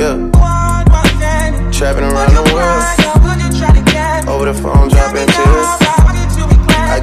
Yeah. Trapping around the world. Over the phone, dropping tears.